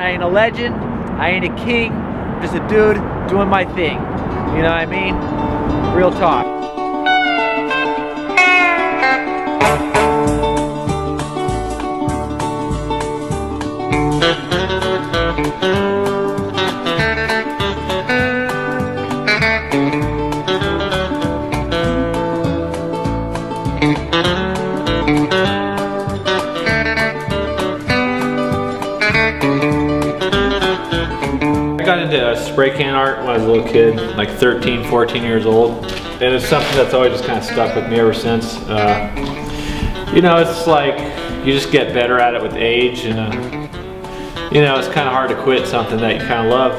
I ain't a legend, I ain't a king, I'm just a dude doing my thing. You know what I mean? Real talk. Got into uh, spray can art when I was a little kid, like 13, 14 years old. And it's something that's always just kind of stuck with me ever since. Uh, you know, it's like you just get better at it with age and uh, you know, it's kind of hard to quit something that you kind of love.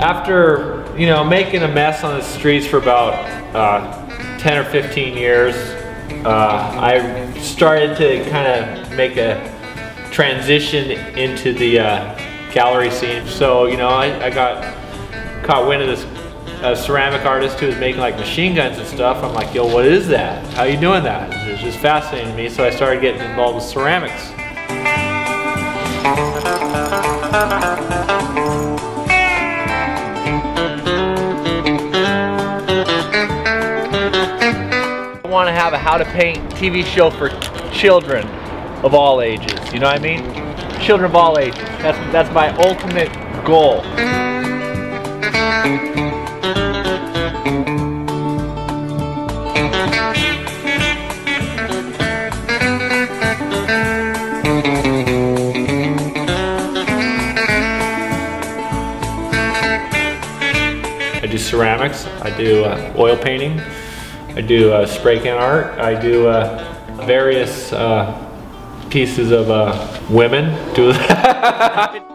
After, you know, making a mess on the streets for about uh, 10 or 15 years, uh, I started to kind of make a transition into the uh, gallery scene. So, you know, I, I got caught wind of this uh, ceramic artist who was making like machine guns and stuff. I'm like, yo, what is that? How you doing that? It's just fascinating to me. So I started getting involved with ceramics. I want to have a how to paint TV show for children of all ages. You know what I mean? Children of all ages. That's that's my ultimate goal. I do ceramics, I do uh, oil painting, I do uh, spray can art, I do uh, various uh, pieces of uh, women. Do